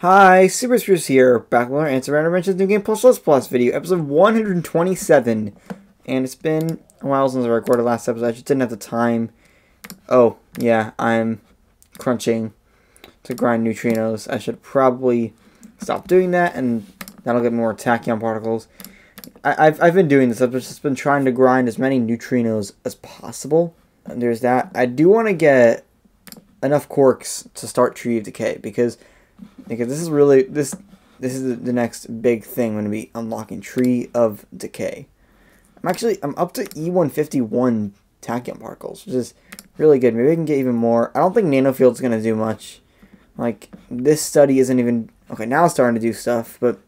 Hi, SuperSpruce here, back with our Antimatter Dimensions New Game Plus Plus Plus video, episode 127. And it's been a while since I recorded last episode, I just didn't have the time. Oh, yeah, I'm crunching to grind neutrinos. I should probably stop doing that, and that'll get more tachyon particles. I, have I've been doing this, I've just been trying to grind as many neutrinos as possible. And there's that. I do want to get enough quarks to start Tree of Decay, because because this is really this this is the next big thing I'm going to be unlocking Tree of Decay. I'm actually I'm up to E151 tachyon particles, which is really good. Maybe I can get even more. I don't think nanofield's going to do much. Like this study isn't even okay. Now it's starting to do stuff, but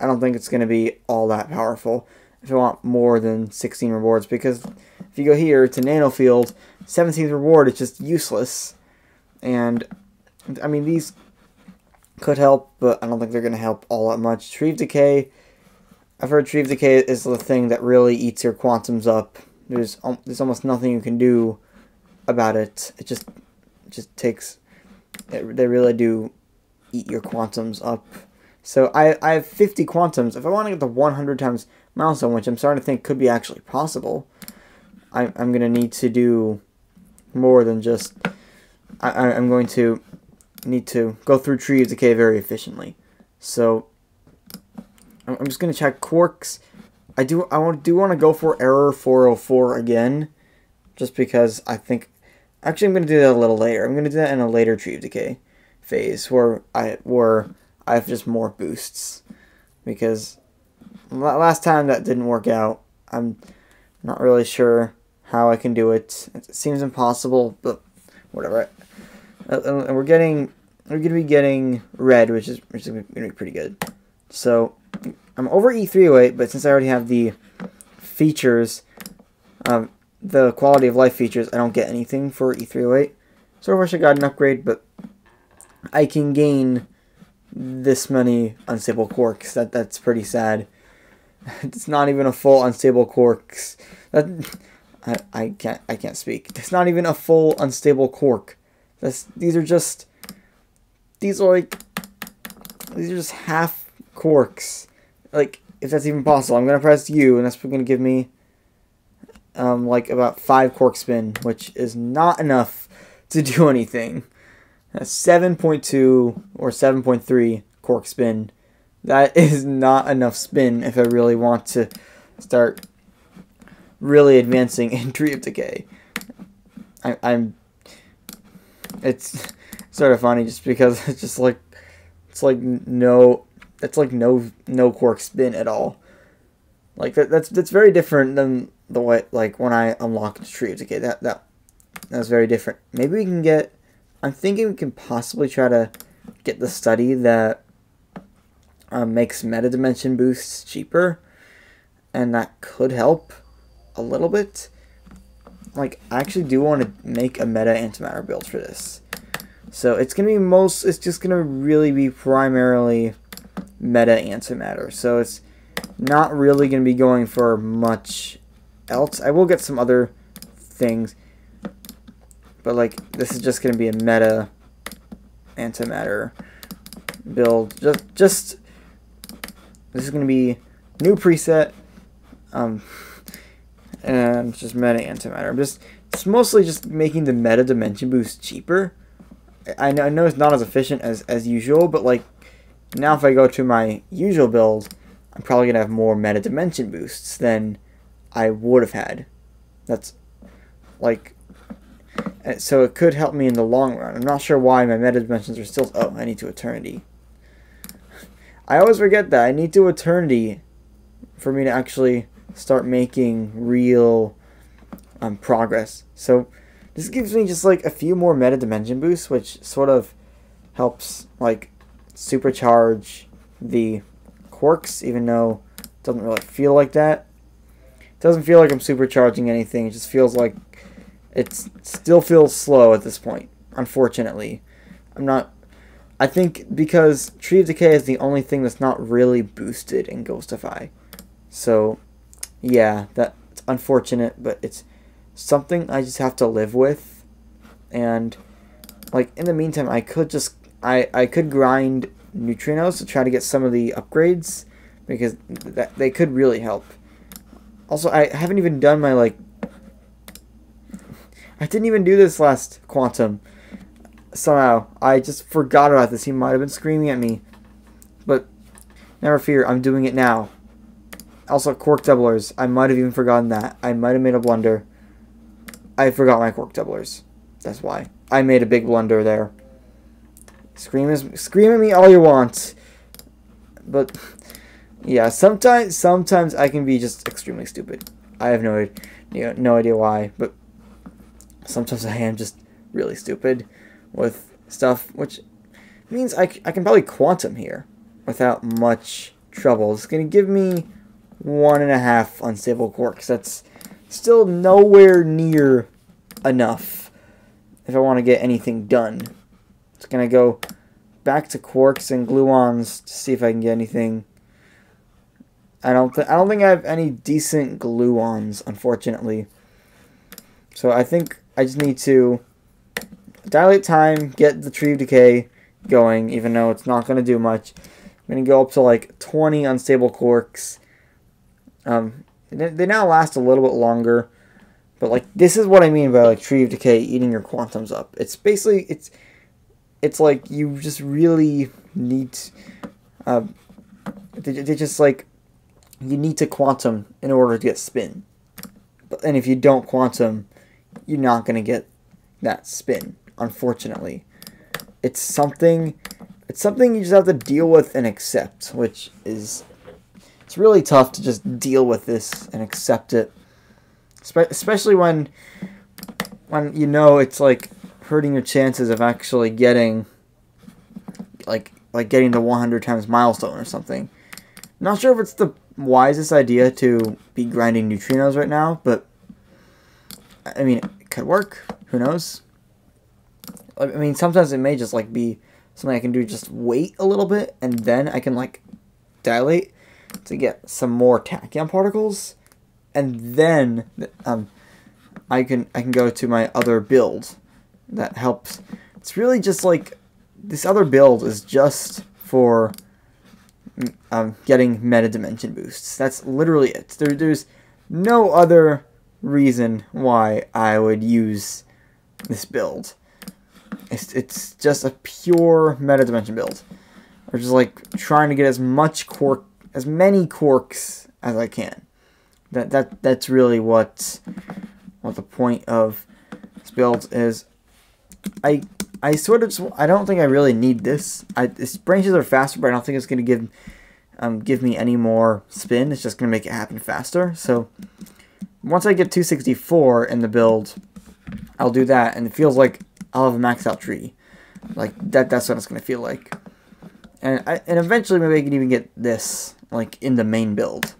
I don't think it's going to be all that powerful. If I want more than 16 rewards, because if you go here to nanofield, 17th reward is just useless. And I mean these could help, but I don't think they're going to help all that much. Tree Decay, I've heard Tree Decay is the thing that really eats your quantums up. There's there's almost nothing you can do about it. It just it just takes. It, they really do eat your quantums up. So I I have 50 quantums. If I want to get the 100 times milestone, which I'm starting to think could be actually possible, I, I'm gonna need to do more than just. I, I'm going to need to go through Tree of Decay very efficiently. So I'm just gonna check quarks. I do I want do want to go for error 404 again, just because I think. Actually, I'm gonna do that a little later. I'm gonna do that in a later Tree of Decay phase where I where I have just more boosts, because last time that didn't work out. I'm not really sure how I can do it. It seems impossible, but whatever. Uh, and we're getting we're gonna be getting red, which is which is gonna be pretty good. So I'm over E308, but since I already have the features, um, the quality of life features, I don't get anything for E308. So I wish I got an upgrade, but I can gain this many unstable quarks. That that's pretty sad. It's not even a full unstable quarks. That I, I can't I can't speak. It's not even a full unstable quark. That's these are just these are like these are just half quarks. Like if that's even possible, I'm gonna press U, and that's gonna give me um, like about five quark spin, which is not enough to do anything. That's 7.2 or 7.3 quark spin. That is not enough spin if I really want to start really advancing in Tree of Decay. I, I'm. It's sort of funny just because it's just like it's like no it's like no no quark spin at all. Like that, that's that's very different than the way like when I unlock the tree decay. That that that's very different. Maybe we can get. I'm thinking we can possibly try to get the study that um, makes meta dimension boosts cheaper, and that could help a little bit. Like I actually do want to make a meta antimatter build for this. So it's going to be most, it's just going to really be primarily meta antimatter. So it's not really going to be going for much else. I will get some other things. But like, this is just going to be a meta antimatter build. Just, just, this is going to be new preset. Um, and just meta antimatter. I'm just, it's mostly just making the meta dimension boost cheaper. I know, I know it's not as efficient as, as usual, but like now if I go to my usual build, I'm probably going to have more meta dimension boosts than I would have had. That's like, eh, so it could help me in the long run. I'm not sure why my meta dimensions are still, oh, I need to eternity. I always forget that. I need to eternity for me to actually start making real um, progress. So this gives me just like a few more meta dimension boosts, which sort of helps like supercharge the quarks, even though it doesn't really feel like that. It doesn't feel like I'm supercharging anything. It just feels like it still feels slow at this point. Unfortunately, I'm not. I think because Tree of Decay is the only thing that's not really boosted in Ghostify. So, yeah, that's unfortunate, but it's something I just have to live with. And like in the meantime, I could just I I could grind neutrinos to try to get some of the upgrades because that they could really help. Also, I haven't even done my like. I didn't even do this last quantum. Somehow, I just forgot about this. He might have been screaming at me, but never fear, I'm doing it now. Also, quark doublers. I might have even forgotten that. I might have made a blunder. I forgot my quark doublers. That's why. I made a big blunder there. Scream, is, scream at me all you want. But, yeah, sometimes sometimes I can be just extremely stupid. I have no, idea, no idea why, but sometimes I am just really stupid with stuff, which means I, I can probably quantum here without much trouble. It's going to give me one and a half unstable quarks. That's still nowhere near enough if I want to get anything done. It's going to go back to quarks and gluons to see if I can get anything. I don't th- I don't think I have any decent gluons, unfortunately. So I think I just need to dilate time, get the tree of decay going, even though it's not going to do much. I'm going to go up to like 20 unstable quarks. Um, they now last a little bit longer, but like this is what I mean by like tree of decay eating your quantums up. It's basically it's it's like you just really need. Uh, they, they just like you need to quantum in order to get spin, and if you don't quantum, you're not gonna get that spin. Unfortunately, it's something it's something you just have to deal with and accept, which is it's really tough to just deal with this and accept it, especially when when you know it's like hurting your chances of actually getting like like getting the 100 times milestone or something. Not sure if it's the wisest idea to be grinding neutrinos right now, but I mean, it could work. Who knows? I mean, sometimes it may just like be something I can do just wait a little bit and then I can like dilate to get some more tachyon particles and then um, I can I can go to my other build that helps. It's really just like this other build is just for um, getting meta dimension boosts. That's literally it. There, there's no other reason why I would use this build. It's, it's just a pure meta dimension build. Or just like trying to get as much quark, as many quarks as I can. That that that's really what what the point of this build is. I I sort of I don't think I really need this. I this branches are faster, but I don't think it's gonna give um give me any more spin. It's just gonna make it happen faster. So once I get 264 in the build, I'll do that, and it feels like I'll have a maxed out tree. Like that that's what it's gonna feel like. And I, and eventually maybe I can even get this like in the main build.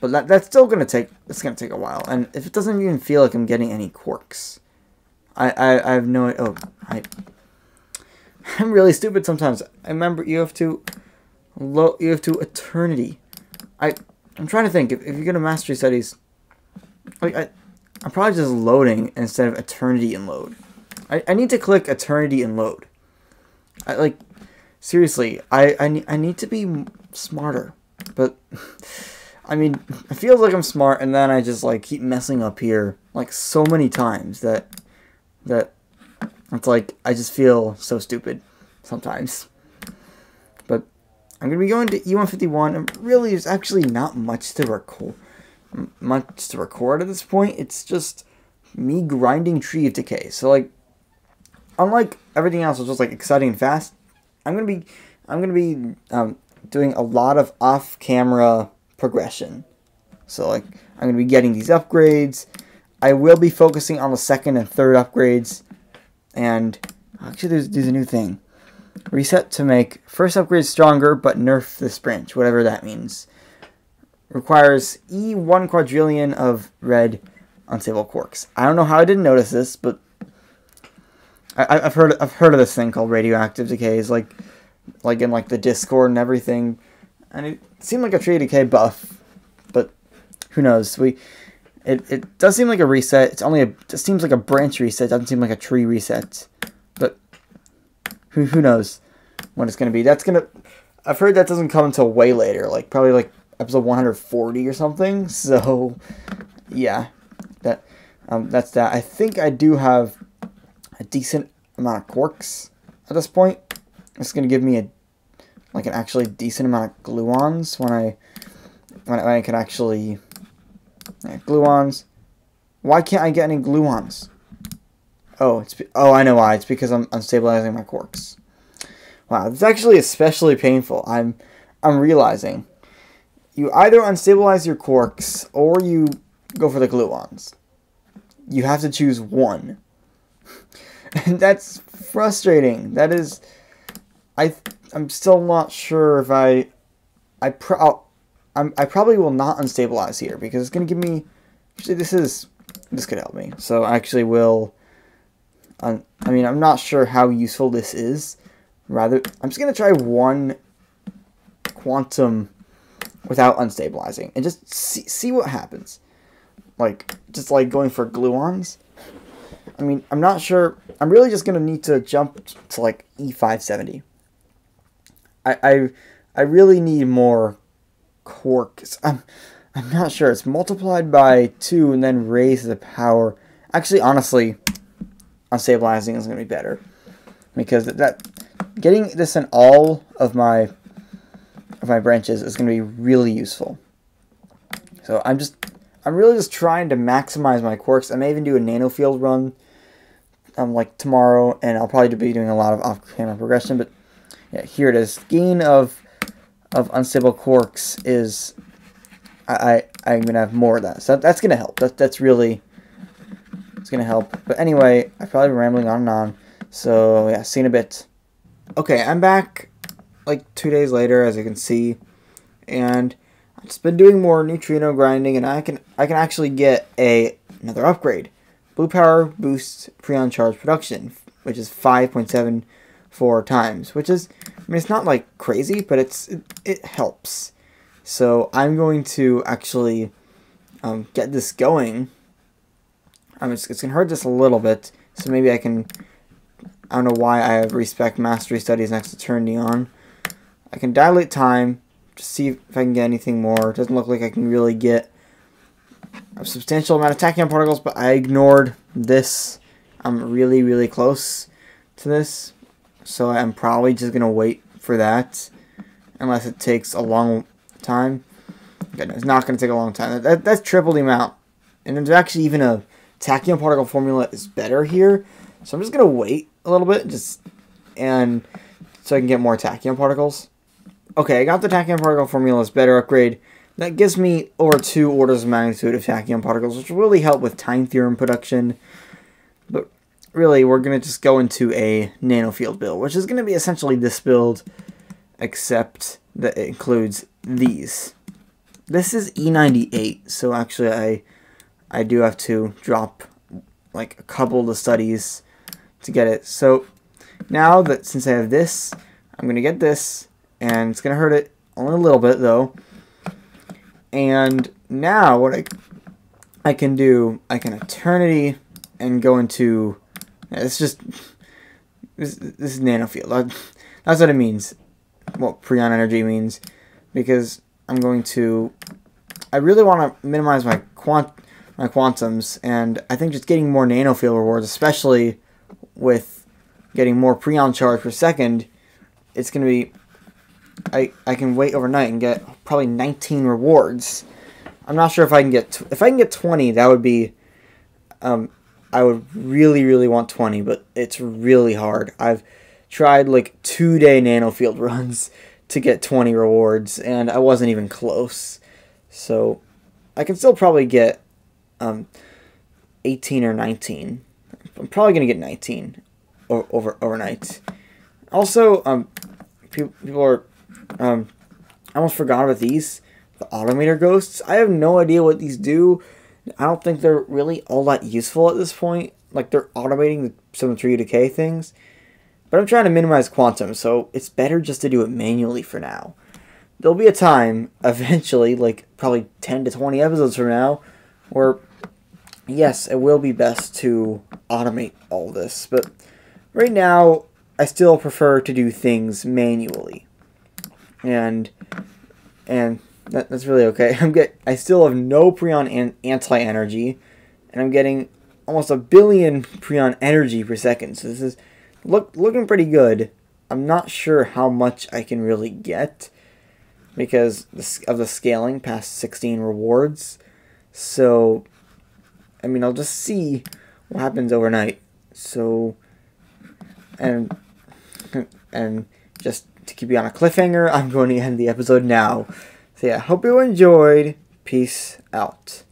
But that that's still gonna take it's gonna take a while. And if it doesn't even feel like I'm getting any quarks, I, I, I have no oh I I'm really stupid sometimes. I remember you have to low you have to eternity. I I'm trying to think if, if you go to mastery studies like I I'm probably just loading instead of eternity and load. I, I need to click eternity and load. I like seriously. I I, I need to be smarter, but I mean, it feels like I'm smart, and then I just like keep messing up here like so many times that that it's like I just feel so stupid sometimes. But I'm gonna be going to E151, and really, there's actually not much to record. Much to record at this point. It's just me grinding Tree of Decay. So like, unlike everything else, which was like exciting and fast, I'm gonna be I'm gonna be um, doing a lot of off-camera progression. So like I'm gonna be getting these upgrades. I will be focusing on the second and third upgrades, and actually there's there's a new thing. Reset to make first upgrade stronger, but nerf this branch, whatever that means. Requires E1 quadrillion of red unstable quarks. I don't know how I didn't notice this, but I, have heard I've heard of this thing called radioactive decays, like like in like the Discord and everything, and it seemed like a tree decay buff, but who knows? We it, it does seem like a reset. It's only a it seems like a branch reset. It doesn't seem like a tree reset, but who who knows? when it's to be. That's to. I've heard that doesn't come until way later, like probably like episode 140 or something. So, yeah, that um, that's that. I think I do have a decent amount of quarks at this point. It's going to give me a like an actually decent amount of gluons when I when I, can actually yeah, gluons. Why can't I get any gluons? Oh, it's oh I know why. It's because I'm, I'm stabilizing my quarks. Wow, it's actually especially painful. I'm I'm realizing you either unstabilize your quarks or you go for the gluons. You have to choose one. and that's frustrating. That is I I'm still not sure if I I pro I'm, I probably will not unstabilize here because it's going to give me actually this is this could help me. So I actually will I mean, I'm not sure how useful this is. Rather, I'm just going to try one quantum without unstabilizing and just see, see what happens. Like, just like going for gluons. I mean, I'm not sure. I'm really just going to need to jump to like E570. I, I, I really need more quarks. I'm, I'm not sure. It's multiplied by 2 and then raised to the power. Actually, honestly, unstabilizing is going to be better. Because that getting this in all of my of my branches is going to be really useful. So I'm just I'm really just trying to maximize my quarks. I may even do a nanofield run um, like tomorrow, and I'll probably be doing a lot of off-camera progression. But yeah, here it is. Gain of of unstable quarks is I, I I'm gonna have more of that. So that's gonna help. That that's really it's gonna help. But anyway, I've probably been rambling on and on. So yeah, seen a bit. Okay, I'm back like two days later, as you can see, and I've just been doing more neutrino grinding, and I can I can actually get a another upgrade. Blue power boosts preon charge production, which is 5.74 times, which is I mean it's not like crazy, but it's it, it helps. So I'm going to actually um, get this going I'm just, it's going to hurt just a little bit, so maybe I can, I don't know why I have Respec Mastery Studies next to Turn Neon. I can dilate time, to see if I can get anything more. It doesn't look like I can really get a substantial amount of tachyon particles, but I ignored this. I'm really, really close to this, so I'm probably just to wait for that, unless it takes a long time. It's not to take a long time. That, that's triple the amount. And there's actually even a tachyon particle formula is better here. So I'm just to wait a little bit just and so I can get more tachyon particles. Okay, I got the tachyon particle formula's better upgrade. That gives me over two orders of magnitude of tachyon particles, which really help with time theorem production. Really, we're going to just go into a nanofield build, which is going to be essentially this build, except that it includes these. This is E98, so actually I I do have to drop like a couple of the studies to get it. So now that since I have this, I'm going to get this, and it's going to hurt it only a little bit though. And now what I, I can do, I can eternity and go into, it's just, this, this is nanofield. That's what it means, what preon energy means, because I'm going to, I really want to minimize my quant my quantums, and I think just getting more nanofield rewards, especially with getting more preon charge per second, it's going to be. I, I can wait overnight and get probably 19 rewards. I'm not sure if I can get if I can get 20, that would be um I would really really want 20, but it's really hard. I've tried like 2-day nanofield runs to get 20 rewards and I wasn't even close. So I can still probably get um, 18 or 19. I'm probably going to get 19 over, over overnight. Also, um, people, people are, um, I almost forgot about these, the automator ghosts. I have no idea what these do. I don't think they're really all that useful at this point. Like, they're automating some of the decay things. But I'm trying to minimize quantum, so it's better just to do it manually for now. There'll be a time, eventually, like probably 10 to 20 episodes from now, where yes, it will be best to automate all this, but right now I still prefer to do things manually. And and that, that's really okay. I'm get I still have no Preon an- anti-energy and I'm getting almost a billion Preon energy per second. So this is look looking pretty good. I'm not sure how much I can really get because of the scaling past 16 rewards. So I mean, I'll just see what happens overnight. So and and just to keep you on a cliffhanger, I'm going to end the episode now. So yeah, hope you enjoyed. Peace out.